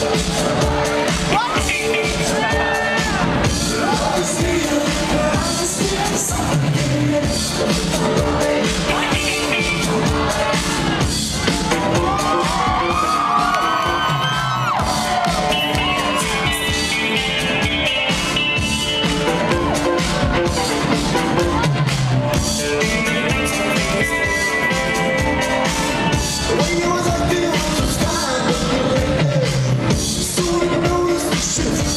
What?